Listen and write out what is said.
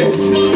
Yes.